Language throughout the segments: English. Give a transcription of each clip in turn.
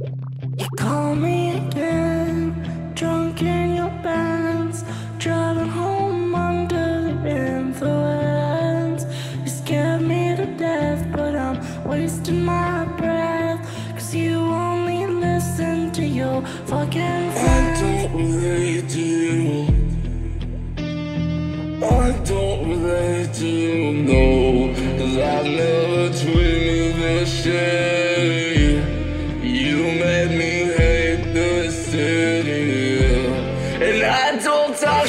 You call me again, drunk in your Benz, driving home under the influence. You scared me to death, but I'm wasting my breath. Cause you only listen to your fucking friends. I don't to You made me hate the city. And I don't talk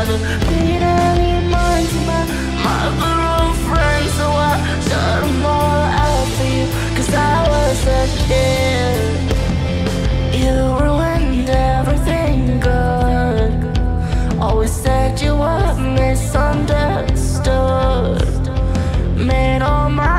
another We don't need mine to my Have the wrong friend So I shut them all out for you Cause I was a kid. You ruined everything good. Always said you were misunderstood. Made all my